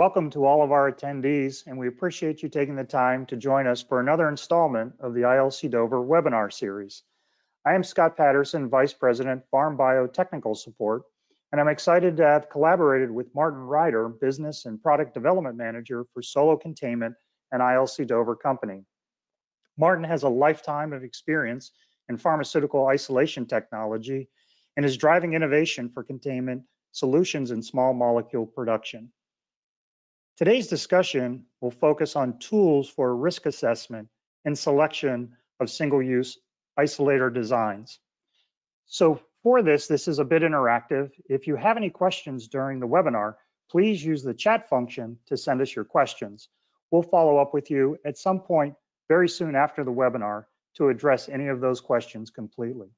Welcome to all of our attendees, and we appreciate you taking the time to join us for another installment of the ILC Dover webinar series. I am Scott Patterson, Vice President, Farm Bio Technical Support, and I'm excited to have collaborated with Martyn Ryder, Business and Product Development Manager for Solo Containment and ILC Dover Company. Martyn has a lifetime of experience in pharmaceutical isolation technology and is driving innovation for containment solutions in small molecule production. Today's discussion will focus on tools for risk assessment and selection of single-use isolator designs. So for this, this is a bit interactive. If you have any questions during the webinar, please use the chat function to send us your questions. We'll follow up with you at some point very soon after the webinar to address any of those questions completely.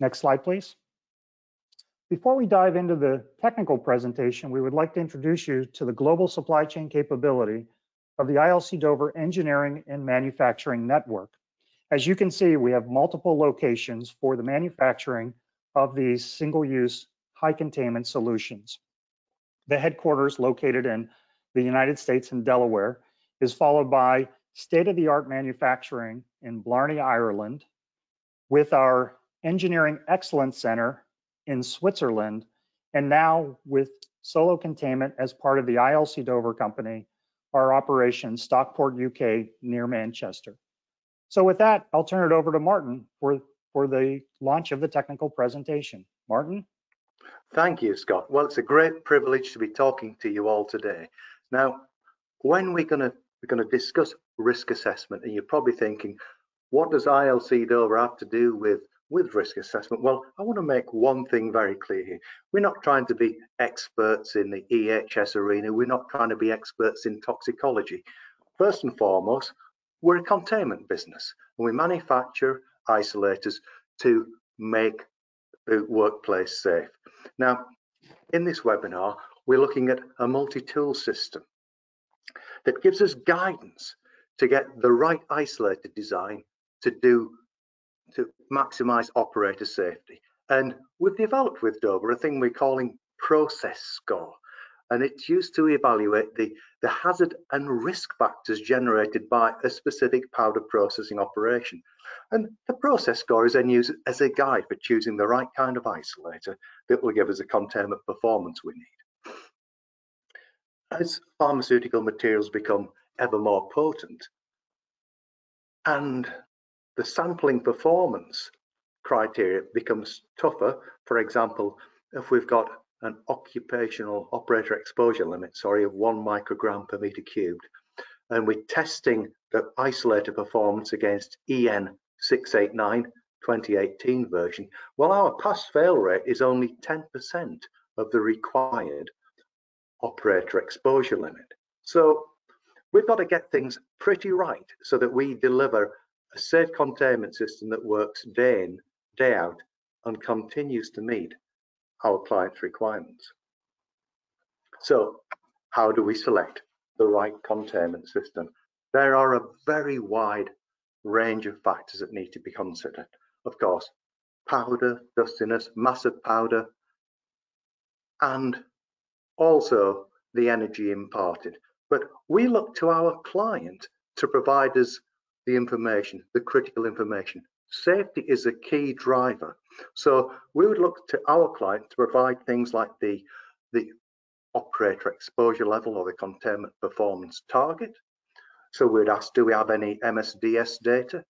Next slide, please. Before we dive into the technical presentation, we would like to introduce you to the global supply chain capability of the ILC Dover engineering and manufacturing network. As you can see, we have multiple locations for the manufacturing of these single-use high containment solutions. The headquarters located in the United States in Delaware is followed by state-of-the-art manufacturing in Blarney, Ireland, with our Engineering Excellence Center in Switzerland, and now with Solo Containment as part of the ILC Dover company, our operation Stockport, UK, near Manchester. So with that, I'll turn it over to Martyn for, for the launch of the technical presentation. Martyn? Thank you, Scott. Well, it's a great privilege to be talking to you all today. Now, when we're going to we're going to discuss risk assessment, and you're probably thinking, what does ILC Dover have to do with with risk assessment? Well, I want to make one thing very clear here. We're not trying to be experts in the EHS arena. We're not trying to be experts in toxicology. First and foremost, we're a containment business and we manufacture isolators to make the workplace safe. Now, in this webinar, we're looking at a multi-tool system that gives us guidance to get the right isolator design to do to maximize operator safety. And we've developed with Dover a thing we're calling process score. And it's used to evaluate the, the hazard and risk factors generated by a specific powder processing operation. And the process score is then used as a guide for choosing the right kind of isolator that will give us the containment performance we need. As pharmaceutical materials become ever more potent and the sampling performance criteria becomes tougher. For example, if we've got an occupational operator exposure limit, sorry, of one microgram per meter cubed, and we're testing the isolator performance against EN 689 2018 version, well, our pass fail rate is only 10% of the required operator exposure limit. So we've got to get things pretty right so that we deliver a safe containment system that works day in, day out, and continues to meet our clients' requirements. So how do we select the right containment system? There are a very wide range of factors that need to be considered. Of course, powder, dustiness, mass of powder, and also the energy imparted. But we look to our client to provide us the information, the critical information. Safety is a key driver. So we would look to our client to provide things like the, the operator exposure level or the containment performance target. So we'd ask, do we have any MSDS data?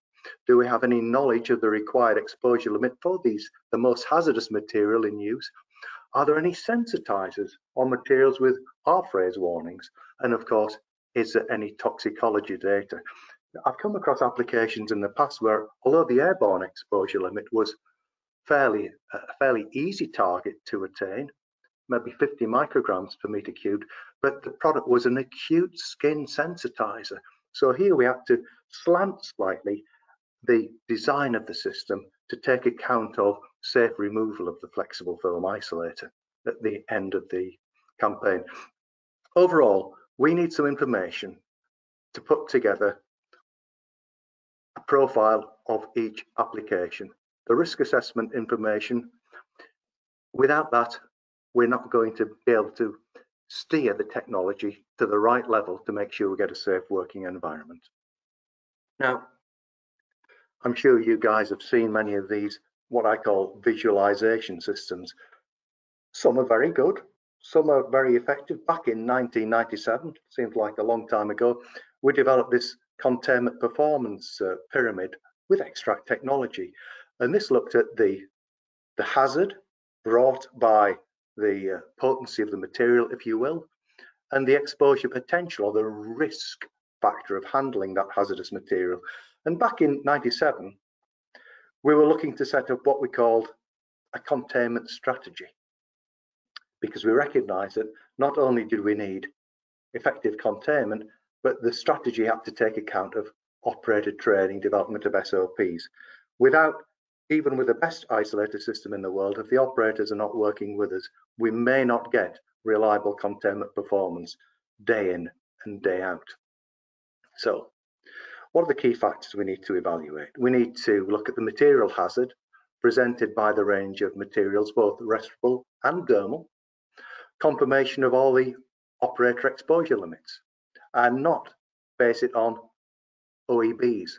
Do we have any knowledge of the required exposure limit for these, the most hazardous material in use? Are there any sensitizers or materials with R-phrase warnings? And of course, is there any toxicology data? I've come across applications in the past where, although the airborne exposure limit was fairly a fairly easy target to attain, maybe 50 micrograms per meter cubed, but the product was an acute skin sensitizer. So here we have to slant slightly the design of the system to take account of safe removal of the flexible film isolator at the end of the campaign. Overall, we need some information to put together a profile of each application. The risk assessment information, without that, we're not going to be able to steer the technology to the right level to make sure we get a safe working environment. Now, I'm sure you guys have seen many of these, what I call visualization systems. Some are very good, some are very effective. Back in 1997, seems like a long time ago, we developed this containment performance uh, pyramid with extract technology. And this looked at the, the hazard brought by the uh, potency of the material, if you will, and the exposure potential or the risk factor of handling that hazardous material. And back in 97, we were looking to set up what we called a containment strategy because we recognized that not only did we need effective containment, but the strategy had to take account of operator training, development of SOPs. Without, even with the best isolator system in the world, if the operators are not working with us, we may not get reliable containment performance day in and day out. So what are the key factors we need to evaluate? We need to look at the material hazard presented by the range of materials, both respirable and dermal, confirmation of all the operator exposure limits, and not base it on OEBs.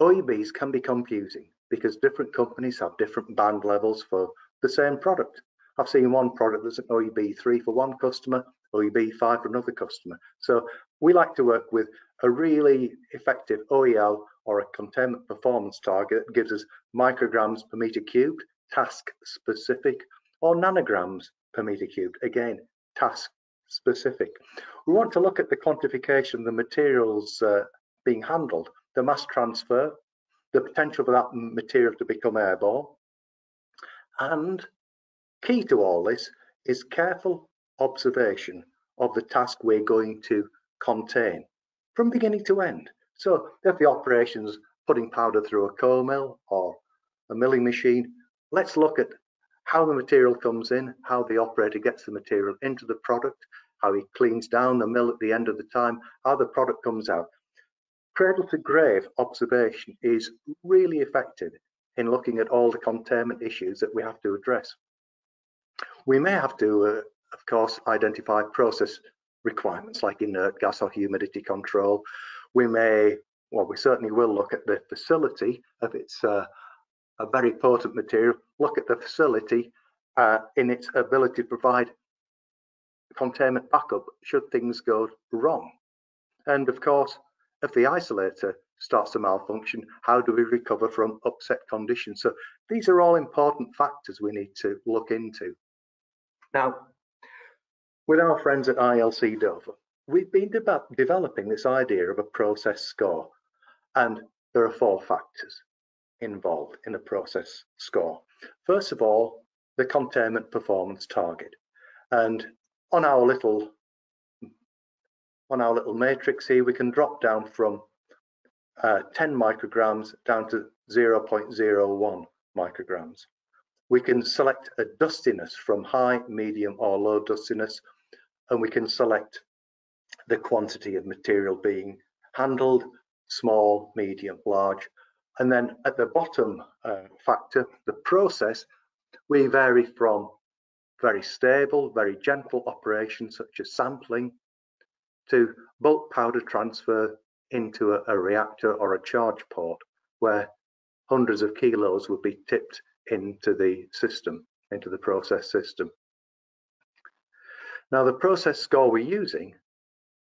OEBs can be confusing because different companies have different band levels for the same product. I've seen one product that's an OEB 3 for one customer, OEB 5 for another customer. So we like to work with a really effective OEL or a containment performance target that gives us micrograms per meter cubed, task specific, or nanograms per meter cubed, again, task specific. We want to look at the quantification of the materials uh, being handled, the mass transfer, the potential for that material to become airborne, and key to all this is careful observation of the task we're going to contain from beginning to end. So if the operation's putting powder through a cone mill or a milling machine, let's look at how the material comes in, how the operator gets the material into the product, how he cleans down the mill at the end of the time, how the product comes out. Cradle to grave observation is really effective in looking at all the containment issues that we have to address. We may have to, uh, of course, identify process requirements like inert gas or humidity control. We may, well, we certainly will look at the facility of it's uh, a very potent material, look at the facility uh, in its ability to provide containment backup should things go wrong. And of course, if the isolator starts to malfunction, how do we recover from upset conditions? So these are all important factors we need to look into. Now, with our friends at ILC Dover, we've been de developing this idea of a process score, and there are four factors involved in a process score. First of all, the containment performance target. And on our little on our little matrix here, we can drop down from uh, 10 micrograms down to 0.01 micrograms. We can select a dustiness from high, medium or low dustiness, and we can select the quantity of material being handled, small, medium, large, and then at the bottom uh, factor, the process, we vary from very stable, very gentle operations such as sampling to bulk powder transfer into a, a reactor or a charge port where hundreds of kilos would be tipped into the system, into the process system. Now the process score we're using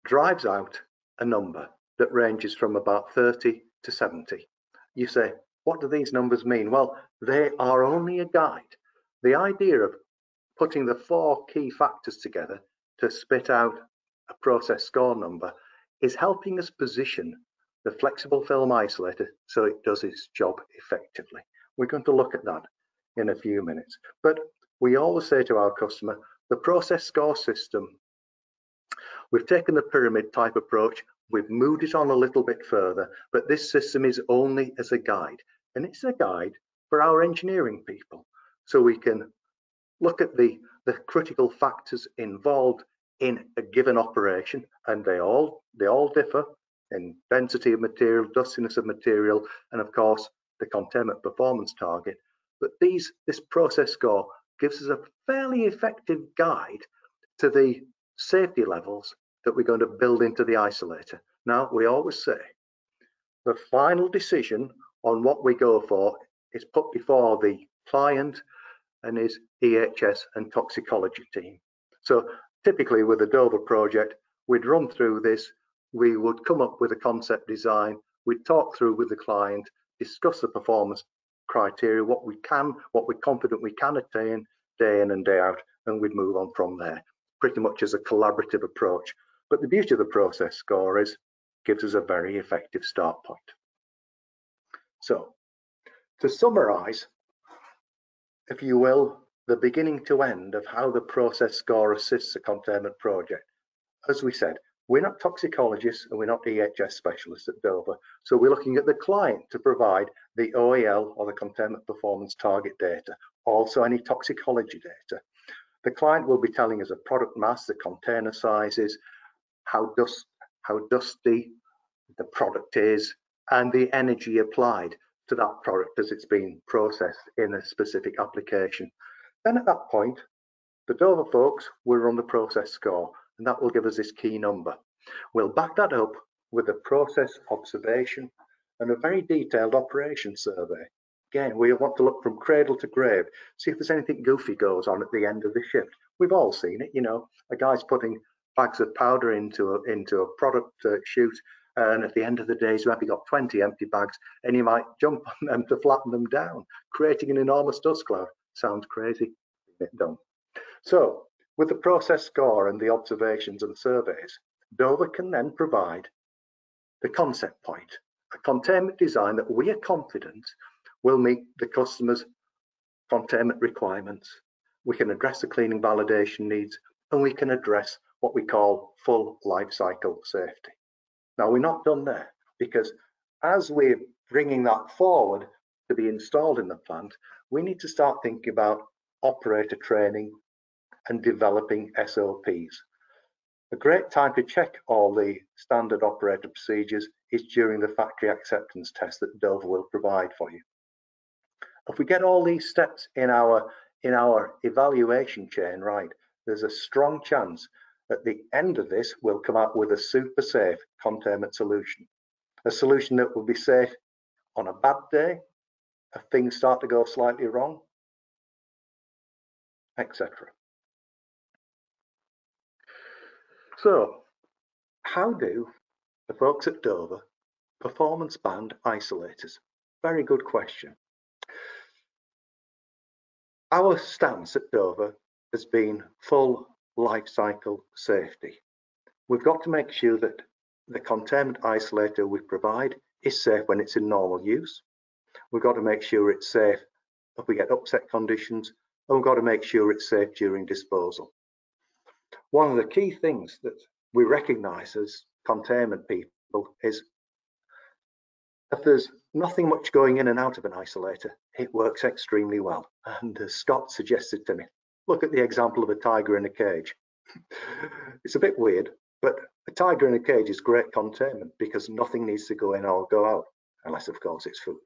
drives out a number that ranges from about 30 to 70 you say, what do these numbers mean? Well, they are only a guide. The idea of putting the four key factors together to spit out a process score number is helping us position the flexible film isolator so it does its job effectively. We're going to look at that in a few minutes. But we always say to our customer, the process score system, we've taken the pyramid type approach We've moved it on a little bit further, but this system is only as a guide. And it's a guide for our engineering people. So we can look at the, the critical factors involved in a given operation, and they all they all differ in density of material, dustiness of material, and of course the containment performance target. But these this process score gives us a fairly effective guide to the safety levels that we're going to build into the isolator. Now, we always say the final decision on what we go for is put before the client and his EHS and toxicology team. So typically with a Dover project, we'd run through this, we would come up with a concept design, we'd talk through with the client, discuss the performance criteria, what we can, what we're confident we can attain day in and day out, and we'd move on from there, pretty much as a collaborative approach. But the beauty of the process score is gives us a very effective start point. So to summarize, if you will, the beginning to end of how the process score assists a containment project. As we said, we're not toxicologists and we're not EHS specialists at Dover. So we're looking at the client to provide the OEL or the containment performance target data, also any toxicology data. The client will be telling us a product mass, the container sizes, how dust, how dusty the product is, and the energy applied to that product as it's being processed in a specific application. Then at that point, the Dover folks will run the process score, and that will give us this key number. We'll back that up with a process observation and a very detailed operation survey. Again, we want to look from cradle to grave, see if there's anything goofy goes on at the end of the shift. We've all seen it, you know, a guy's putting bags of powder into a, into a product uh, chute and at the end of the day he's maybe got 20 empty bags and he might jump on them to flatten them down. Creating an enormous dust cloud. Sounds crazy. It don't. So with the process score and the observations and surveys dover can then provide the concept point a containment design that we are confident will meet the customer's containment requirements. We can address the cleaning validation needs and we can address what we call full life cycle safety. Now we're not done there because as we're bringing that forward to be installed in the plant, we need to start thinking about operator training and developing SOPs. A great time to check all the standard operator procedures is during the factory acceptance test that Dover will provide for you. If we get all these steps in our in our evaluation chain right, there's a strong chance at the end of this, we'll come up with a super safe containment solution. A solution that will be safe on a bad day, if things start to go slightly wrong, etc. So, how do the folks at Dover performance band isolators? Very good question. Our stance at Dover has been full life cycle safety. We've got to make sure that the containment isolator we provide is safe when it's in normal use. We've got to make sure it's safe if we get upset conditions, and we've got to make sure it's safe during disposal. One of the key things that we recognize as containment people is if there's nothing much going in and out of an isolator, it works extremely well. And as Scott suggested to me, look at the example of a tiger in a cage. it's a bit weird, but a tiger in a cage is great containment because nothing needs to go in or go out, unless of course it's food.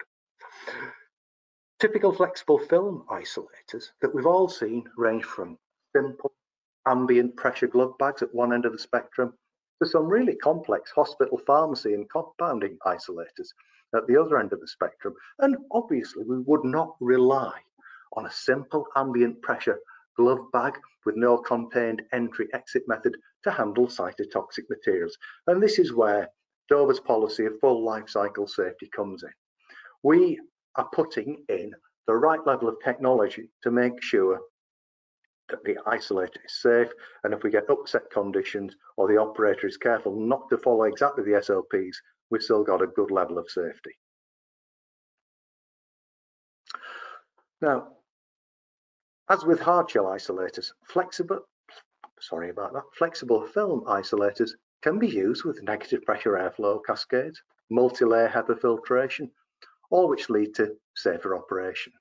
Typical flexible film isolators that we've all seen range from simple ambient pressure glove bags at one end of the spectrum to some really complex hospital pharmacy and compounding isolators at the other end of the spectrum. And obviously we would not rely on a simple ambient pressure glove bag with no contained entry exit method to handle cytotoxic materials. And this is where Dover's policy of full life cycle safety comes in. We are putting in the right level of technology to make sure that the isolator is safe and if we get upset conditions or the operator is careful not to follow exactly the SOPs, we've still got a good level of safety. Now, as with hard shell isolators, flexible, sorry about that, flexible film isolators can be used with negative pressure airflow cascades, multi-layer HEPA filtration, all which lead to safer operation.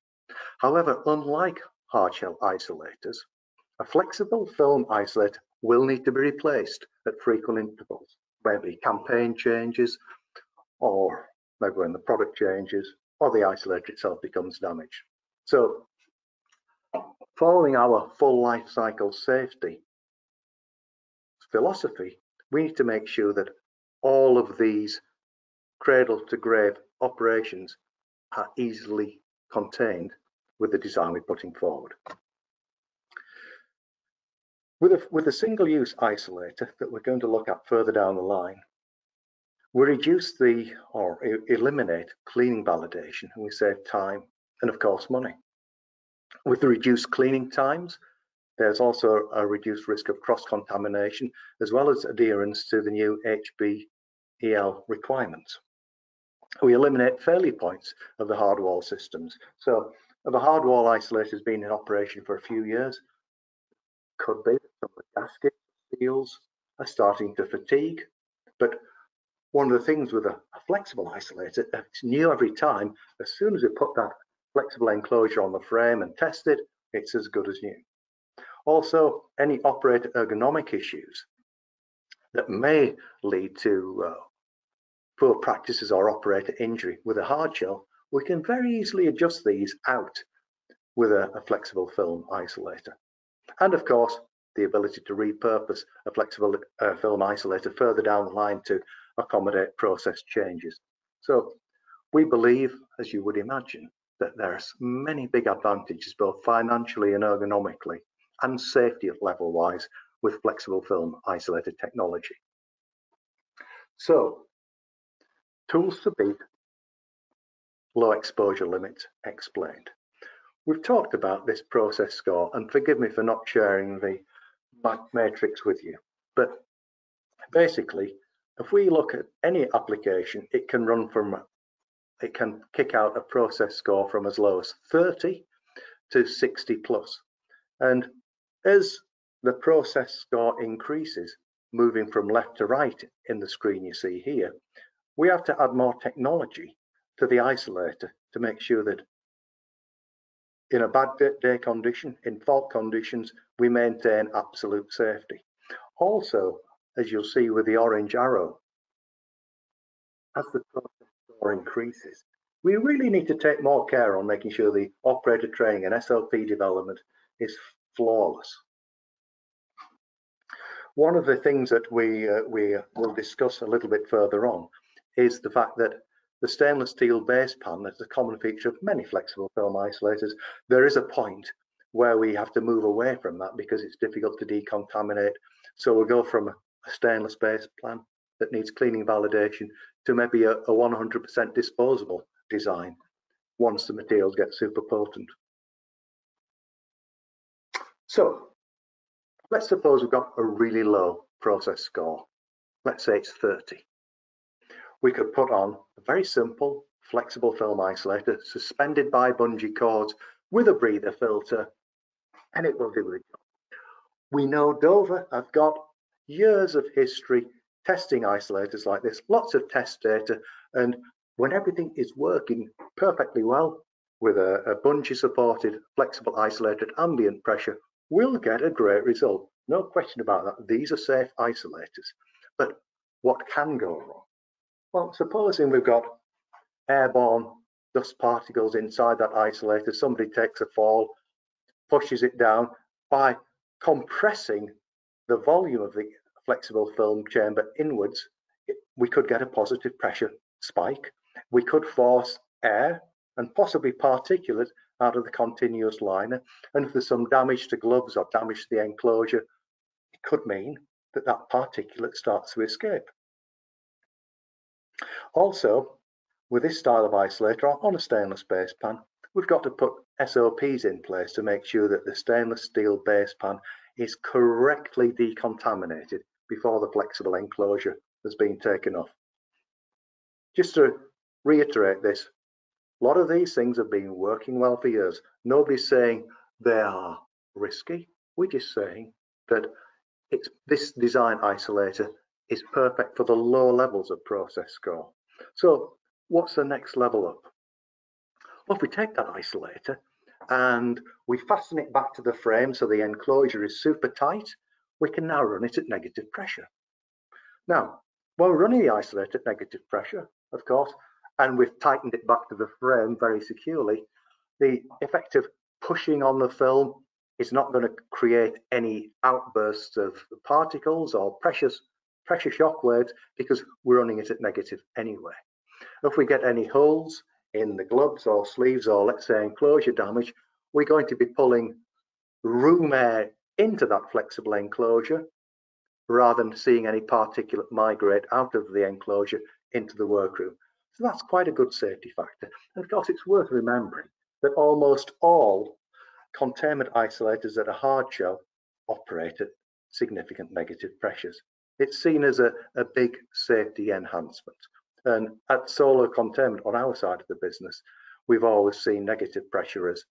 However, unlike hard shell isolators, a flexible film isolator will need to be replaced at frequent intervals, maybe campaign changes, or maybe when the product changes, or the isolator itself becomes damaged. So Following our full life cycle safety philosophy, we need to make sure that all of these cradle to grave operations are easily contained with the design we're putting forward. With a, with a single-use isolator that we're going to look at further down the line, we reduce the or eliminate cleaning validation and we save time and of course money. With the reduced cleaning times, there's also a reduced risk of cross-contamination as well as adherence to the new HBEL requirements. We eliminate failure points of the hard wall systems. So if a hard wall isolator has been in operation for a few years, could be some of the gaskets, seals are starting to fatigue. But one of the things with a, a flexible isolator, it's new every time. As soon as we put that flexible enclosure on the frame and test it, it's as good as new. Also, any operator ergonomic issues that may lead to uh, poor practices or operator injury with a hard shell, we can very easily adjust these out with a, a flexible film isolator. And of course, the ability to repurpose a flexible uh, film isolator further down the line to accommodate process changes. So we believe, as you would imagine, that there's many big advantages both financially and ergonomically and safety level wise with flexible film isolated technology. So tools to beat low exposure limits explained. We've talked about this process score and forgive me for not sharing the matrix with you, but basically if we look at any application, it can run from, it can kick out a process score from as low as 30 to 60 plus. And as the process score increases, moving from left to right in the screen you see here, we have to add more technology to the isolator to make sure that in a bad day condition, in fault conditions, we maintain absolute safety. Also, as you'll see with the orange arrow, as the process score increases, we really need to take more care on making sure the operator training and SLP development is flawless. One of the things that we, uh, we will discuss a little bit further on is the fact that the stainless steel base pan is a common feature of many flexible film isolators. There is a point where we have to move away from that because it's difficult to decontaminate. So we'll go from a stainless base pan that needs cleaning validation to maybe a 100% disposable design once the materials get super potent. So let's suppose we've got a really low process score. Let's say it's 30. We could put on a very simple flexible film isolator suspended by bungee cords with a breather filter and it will do the job. We know Dover have got years of history testing isolators like this, lots of test data, and when everything is working perfectly well with a, a bungee supported flexible isolated ambient pressure, we'll get a great result. No question about that. These are safe isolators. But what can go wrong? Well, supposing we've got airborne dust particles inside that isolator, somebody takes a fall, pushes it down by compressing the volume of the flexible film chamber inwards, we could get a positive pressure spike. We could force air and possibly particulate out of the continuous liner. And if there's some damage to gloves or damage to the enclosure, it could mean that that particulate starts to escape. Also, with this style of isolator on a stainless base pan, we've got to put SOPs in place to make sure that the stainless steel base pan is correctly decontaminated before the flexible enclosure has been taken off. Just to reiterate this, a lot of these things have been working well for years. Nobody's saying they are risky. We're just saying that it's this design isolator is perfect for the low levels of process score. So what's the next level up? Well, if we take that isolator and we fasten it back to the frame so the enclosure is super tight, we can now run it at negative pressure. Now, when we're running the isolator at negative pressure, of course, and we've tightened it back to the frame very securely, the effect of pushing on the film It's not going to create any outbursts of particles or precious pressure shock waves because we're running it at negative anyway. If we get any holes in the gloves or sleeves or let's say enclosure damage, we're going to be pulling room air into that flexible enclosure rather than seeing any particulate migrate out of the enclosure into the workroom. So that's quite a good safety factor. And of course, it's worth remembering that almost all containment isolators that are hard shell operate at significant negative pressures. It's seen as a, a big safety enhancement. And at Solo Containment on our side of the business, we've always seen negative pressure as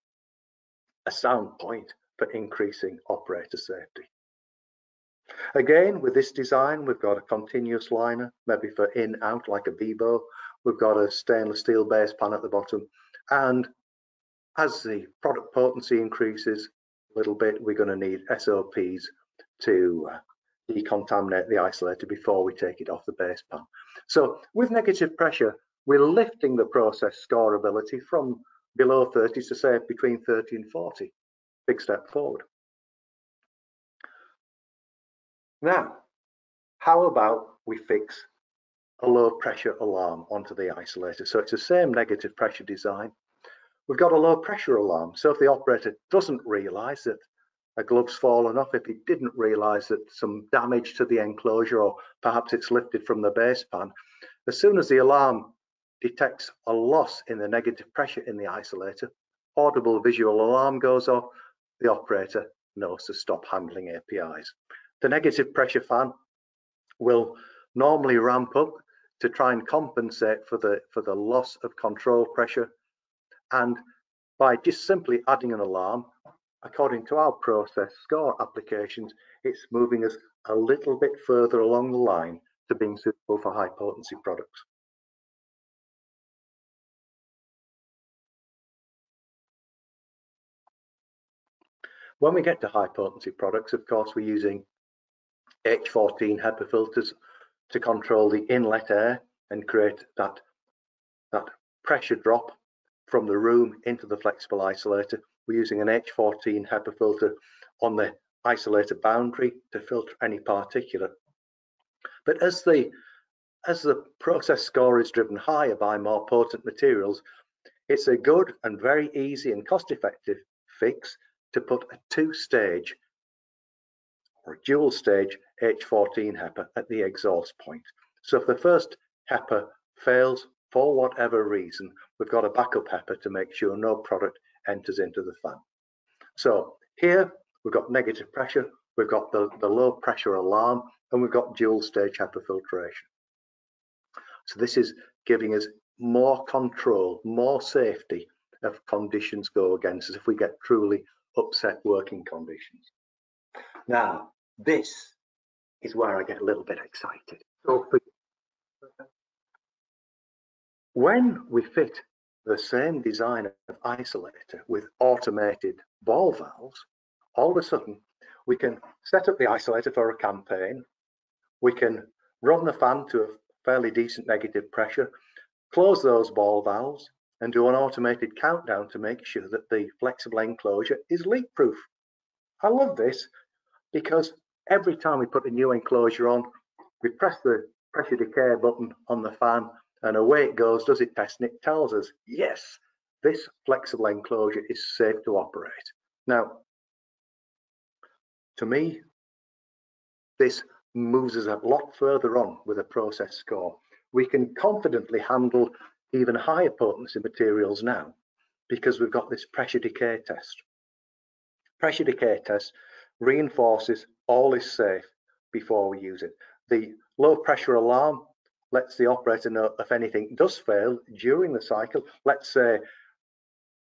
a sound point for increasing operator safety. Again, with this design, we've got a continuous liner, maybe for in out like a BIBO. We've got a stainless steel base pan at the bottom. And as the product potency increases a little bit, we're going to need SOPs to decontaminate the isolator before we take it off the base pan. So with negative pressure, we're lifting the process scorability from below 30 to say between 30 and 40. Big step forward. Now, how about we fix a low pressure alarm onto the isolator? So it's the same negative pressure design. We've got a low pressure alarm. So if the operator doesn't realize that a glove's fallen off, if he didn't realize that some damage to the enclosure or perhaps it's lifted from the base pan, as soon as the alarm detects a loss in the negative pressure in the isolator, audible visual alarm goes off, the operator knows to stop handling APIs. The negative pressure fan will normally ramp up to try and compensate for the for the loss of control pressure and by just simply adding an alarm according to our process score applications it's moving us a little bit further along the line to being suitable for high potency products when we get to high potency products of course we're using H14 HEPA filters to control the inlet air and create that, that pressure drop from the room into the flexible isolator. We're using an H14 HEPA filter on the isolator boundary to filter any particulate. But as the as the process score is driven higher by more potent materials, it's a good and very easy and cost-effective fix to put a two-stage or dual stage H14 HEPA at the exhaust point. So if the first HEPA fails for whatever reason, we've got a backup HEPA to make sure no product enters into the fan. So here we've got negative pressure, we've got the, the low pressure alarm, and we've got dual stage HEPA filtration. So this is giving us more control, more safety if conditions go against us, if we get truly upset working conditions. Now, this is where I get a little bit excited. So when we fit the same design of isolator with automated ball valves, all of a sudden we can set up the isolator for a campaign, we can run the fan to a fairly decent negative pressure, close those ball valves and do an automated countdown to make sure that the flexible enclosure is leak proof. I love this because every time we put a new enclosure on, we press the pressure decay button on the fan and away it goes, does it test, and it tells us, yes, this flexible enclosure is safe to operate. Now, to me, this moves us a lot further on with a process score. We can confidently handle even higher potency materials now because we've got this pressure decay test. Pressure decay test reinforces all is safe before we use it. The low pressure alarm lets the operator know if anything does fail during the cycle. Let's say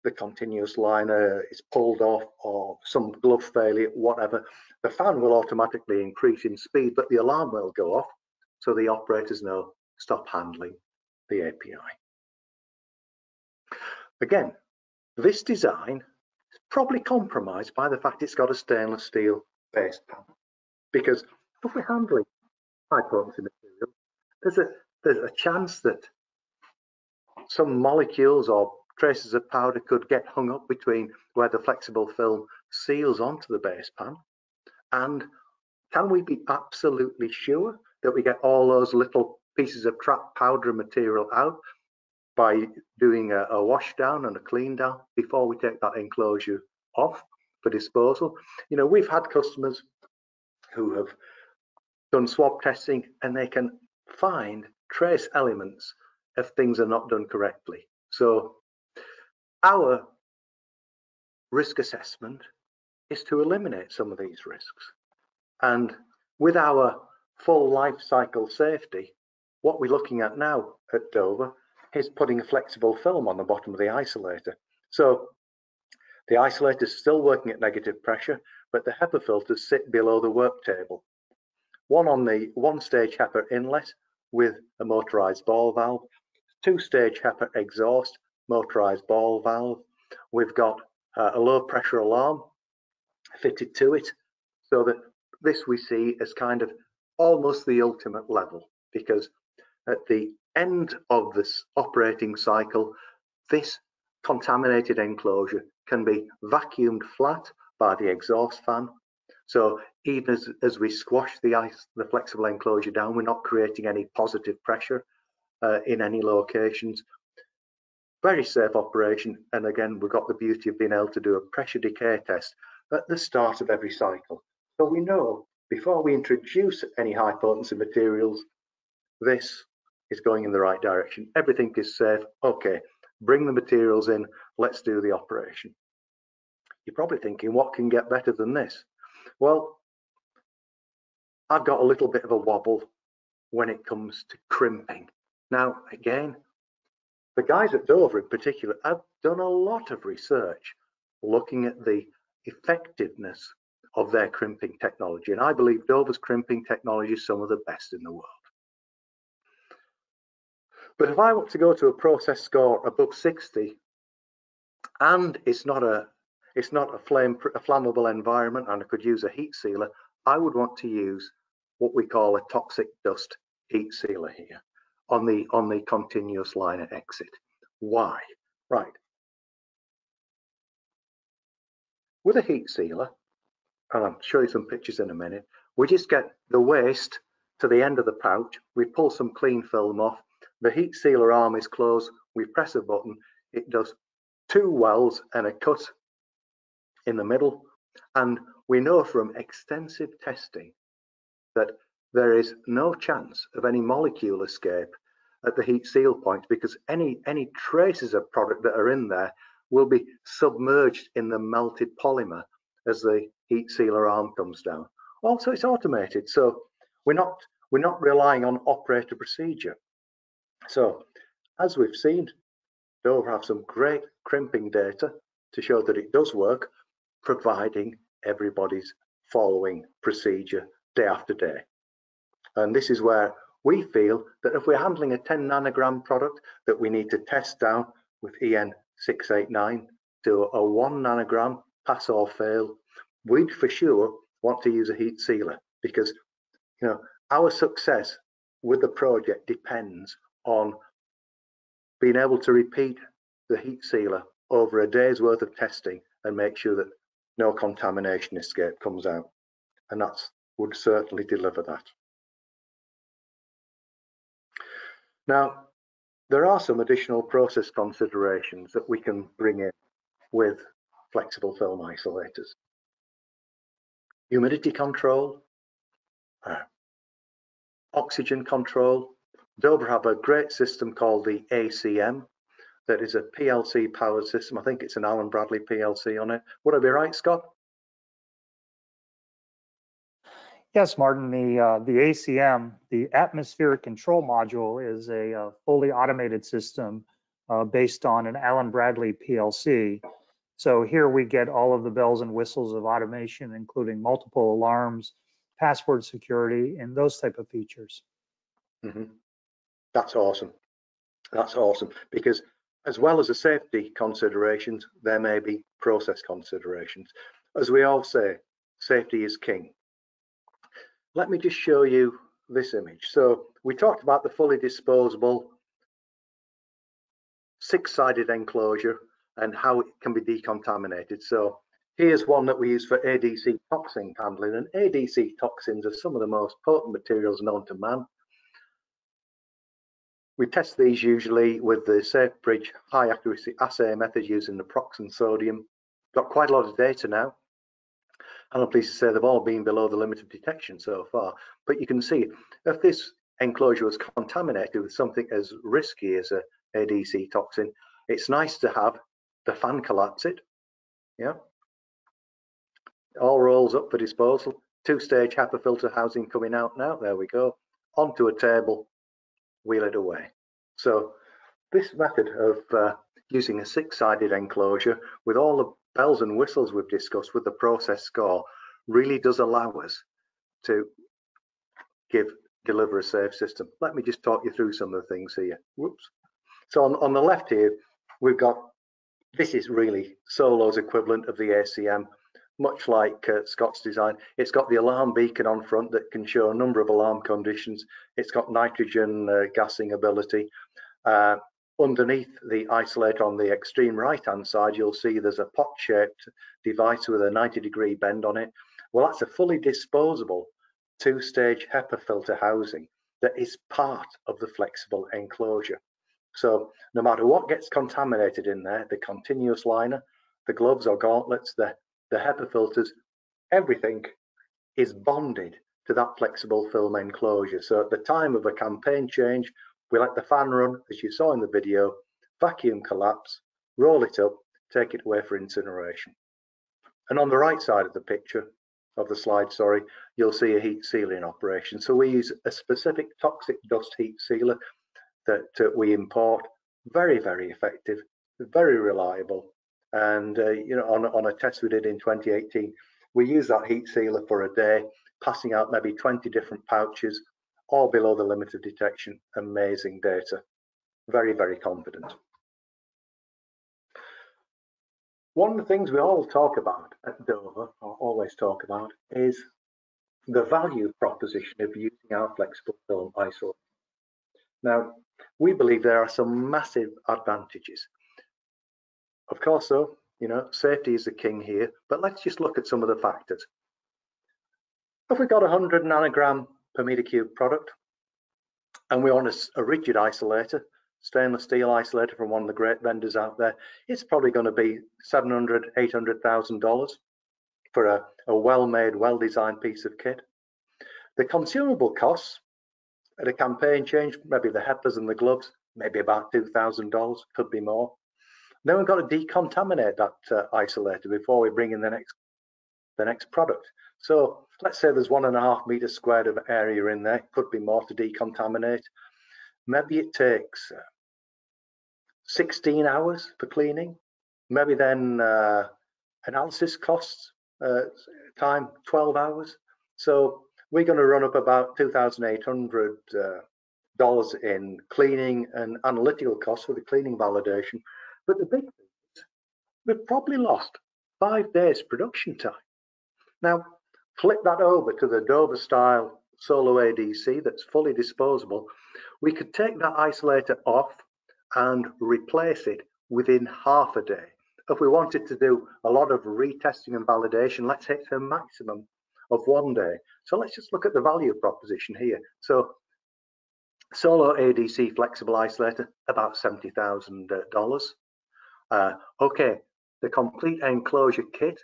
the continuous liner is pulled off or some glove failure, whatever. The fan will automatically increase in speed, but the alarm will go off so the operators know stop handling the API. Again, this design is probably compromised by the fact it's got a stainless steel base pan because if we're handling high potency material, there's a there's a chance that some molecules or traces of powder could get hung up between where the flexible film seals onto the base pan? And can we be absolutely sure that we get all those little pieces of trapped powder material out by doing a, a wash down and a clean down before we take that enclosure off for disposal? You know, we've had customers who have done swab testing and they can find trace elements if things are not done correctly. So our risk assessment is to eliminate some of these risks. And with our full life cycle safety, what we're looking at now at Dover is putting a flexible film on the bottom of the isolator. So the isolator is still working at negative pressure, but the HEPA filters sit below the work table. One on the one stage HEPA inlet with a motorized ball valve, two stage HEPA exhaust, motorized ball valve. We've got uh, a low pressure alarm fitted to it so that this we see as kind of almost the ultimate level because at the end of this operating cycle, this contaminated enclosure can be vacuumed flat by the exhaust fan. So even as, as we squash the ice, the flexible enclosure down, we're not creating any positive pressure uh, in any locations. Very safe operation. And again, we've got the beauty of being able to do a pressure decay test at the start of every cycle. So we know before we introduce any high potency materials, this is going in the right direction. Everything is safe. Okay, bring the materials in. Let's do the operation. You're probably thinking, what can get better than this? Well, I've got a little bit of a wobble when it comes to crimping. Now, again, the guys at Dover in particular have done a lot of research looking at the effectiveness of their crimping technology. And I believe Dover's crimping technology is some of the best in the world. But if I want to go to a process score above 60, and it's not a it's not a flame a flammable environment, and I could use a heat sealer, I would want to use what we call a toxic dust heat sealer here on the on the continuous line at exit. Why? Right. With a heat sealer, and I'll show you some pictures in a minute, we just get the waste to the end of the pouch, we pull some clean film off, the heat sealer arm is closed, we press a button, it does two wells and a cut in the middle, and we know from extensive testing that there is no chance of any molecule escape at the heat seal point because any any traces of product that are in there will be submerged in the melted polymer as the heat sealer arm comes down. Also, it's automated, so we're not we're not relying on operator procedure. So, as we've seen, Dover have some great crimping data to show that it does work, providing everybody's following procedure day after day. And this is where we feel that if we're handling a 10 nanogram product that we need to test down with EN 689 to a one nanogram pass or fail, we'd for sure want to use a heat sealer because you know our success with the project depends on being able to repeat the heat sealer over a day's worth of testing and make sure that no contamination escape comes out and that would certainly deliver that now there are some additional process considerations that we can bring in with flexible film isolators. Humidity control, uh, oxygen control. Dover have a great system called the ACM that is a PLC powered system. I think it's an Allen Bradley PLC on it. Would I be right, Scott? Yes, Martyn, the, uh, the ACM, the atmospheric control module is a uh, fully automated system uh, based on an Allen Bradley PLC. So here we get all of the bells and whistles of automation, including multiple alarms, password security, and those type of features. Mm -hmm. That's awesome. That's awesome because as well as the safety considerations, there may be process considerations. As we all say, safety is king let me just show you this image. So we talked about the fully disposable six-sided enclosure and how it can be decontaminated. So Here's one that we use for ADC toxin handling, and ADC toxins are some of the most potent materials known to man. We test these usually with the SafeBridge high accuracy assay method using the and sodium. Got quite a lot of data now, and I'm pleased to say they've all been below the limit of detection so far. But you can see if this enclosure was contaminated with something as risky as a ADC toxin, it's nice to have the fan collapse it. Yeah. All rolls up for disposal. Two-stage HEPA filter housing coming out now. There we go. Onto a table, wheel it away. So this method of uh, using a six-sided enclosure with all the bells and whistles we've discussed with the process score really does allow us to give deliver a safe system. Let me just talk you through some of the things here. Whoops. So on, on the left here, we've got, this is really Solo's equivalent of the ACM, much like uh, Scott's design. It's got the alarm beacon on front that can show a number of alarm conditions. It's got nitrogen uh, gassing ability. Uh, underneath the isolator on the extreme right hand side, you'll see there's a pot shaped device with a 90 degree bend on it. Well, that's a fully disposable two-stage HEPA filter housing that is part of the flexible enclosure. So no matter what gets contaminated in there, the continuous liner, the gloves or gauntlets, the, the HEPA filters, everything is bonded to that flexible film enclosure. So at the time of a campaign change, we let the fan run, as you saw in the video, vacuum collapse, roll it up, take it away for incineration. And on the right side of the picture, of the slide, sorry, you'll see a heat sealing operation. So we use a specific toxic dust heat sealer that uh, we import, very, very effective, very reliable. And, uh, you know, on, on a test we did in 2018, we used that heat sealer for a day, passing out maybe 20 different pouches, all below the limit of detection. Amazing data. Very, very confident. One of the things we all talk about at Dover, or always talk about, is the value proposition of using our flexible film isolate. Now, we believe there are some massive advantages. Of course, though, you know, safety is the king here, but let's just look at some of the factors. If we got 100 nanogram per meter cube product, and we want a, a rigid isolator, stainless steel isolator from one of the great vendors out there, it's probably going to be 700, 800,000 dollars for a, a well-made, well-designed piece of kit. The consumable costs at a campaign change, maybe the HEPAs and the gloves, maybe about $2,000, could be more. Then we've got to decontaminate that uh, isolator before we bring in the next the next product. So let's say there's one and a half meters squared of area in there, could be more to decontaminate. Maybe it takes uh, 16 hours for cleaning. Maybe then uh, analysis costs uh, time 12 hours. So we're going to run up about 2,800 uh, dollars in cleaning and analytical costs for the cleaning validation. But the big thing is we've probably lost five days production time. Now, flip that over to the Dover style Solo ADC that's fully disposable. We could take that isolator off and replace it within half a day. If we wanted to do a lot of retesting and validation, let's hit a maximum of one day. So let's just look at the value proposition here. So Solo ADC flexible isolator, about $70,000. Uh, okay, the complete enclosure kit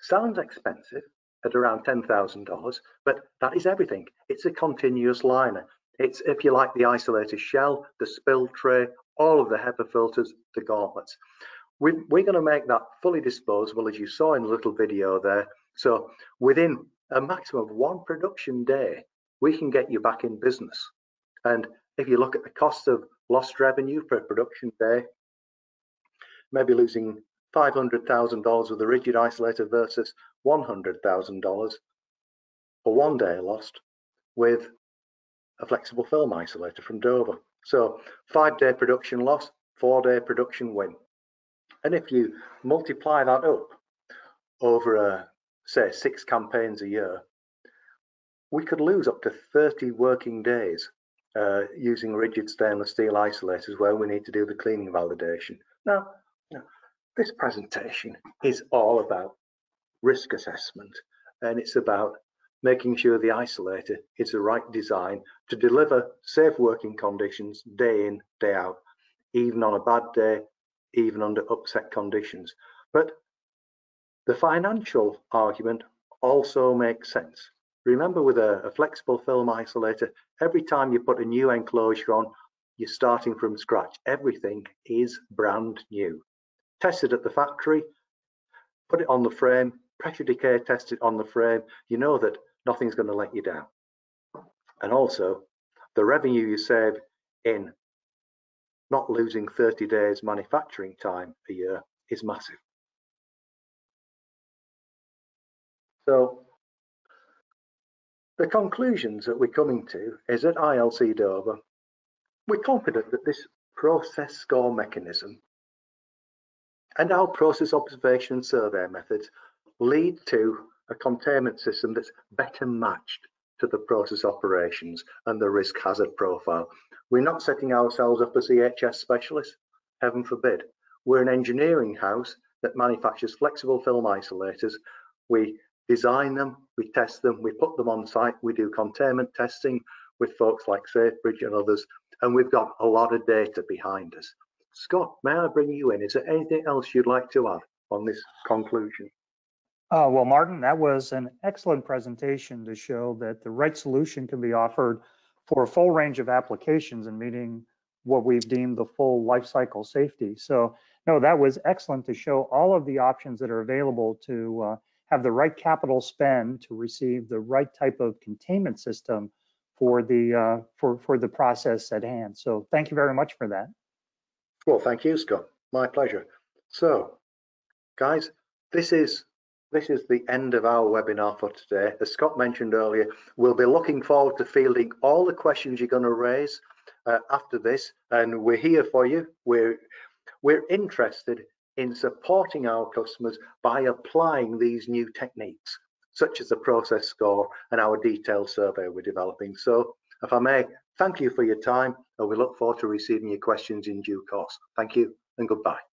sounds expensive at around $10,000, but that is everything. It's a continuous liner. It's, if you like, the isolator shell, the spill tray, all of the HEPA filters, the gauntlets. We, we're going to make that fully disposable, as you saw in the little video there. So within a maximum of one production day, we can get you back in business. And if you look at the cost of lost revenue per production day, maybe losing $500,000 with a rigid isolator versus $100,000 for one day lost with a flexible film isolator from Dover. So five day production loss, four day production win. And if you multiply that up over, uh, say, six campaigns a year, we could lose up to 30 working days uh, using rigid stainless steel isolators where we need to do the cleaning validation. Now, this presentation is all about risk assessment and it's about making sure the isolator is the right design to deliver safe working conditions day in, day out, even on a bad day, even under upset conditions. But the financial argument also makes sense. Remember with a, a, flexible film isolator, every time you put a new enclosure on, you're starting from scratch. Everything is brand new. Tested at the factory, put it on the frame, pressure decay tested on the frame, you know that nothing's going to let you down. And also, the revenue you save in not losing 30 days manufacturing time a year is massive. So the conclusions that we're coming to is at ILC Dover, we're confident that this process score mechanism and our process observation and survey methods lead to a containment system that's better matched to the process operations and the risk hazard profile. We're not setting ourselves up as EHS specialists, heaven forbid. We're an engineering house that manufactures flexible film isolators. We design them, we test them, we put them on site, we do containment testing with folks like SafeBridge and others, and we've got a lot of data behind us. Scott, may I bring you in? Is there anything else you'd like to add on this conclusion? Uh, well, Martyn, that was an excellent presentation to show that the right solution can be offered for a full range of applications and meeting what we've deemed the full life cycle safety. So, no, that was excellent to show all of the options that are available to uh, have the right capital spend to receive the right type of containment system for the uh, for for the process at hand. So, thank you very much for that. Well, thank you, Scott. My pleasure. So, guys, this is this is the end of our webinar for today. As Scott mentioned earlier, we'll be looking forward to fielding all the questions you're going to raise uh, after this, and we're here for you. We're we're interested in supporting our customers by applying these new techniques, such as the process score and our detailed survey we're developing. So, if I may, thank you for your time, and we look forward to receiving your questions in due course. Thank you and goodbye.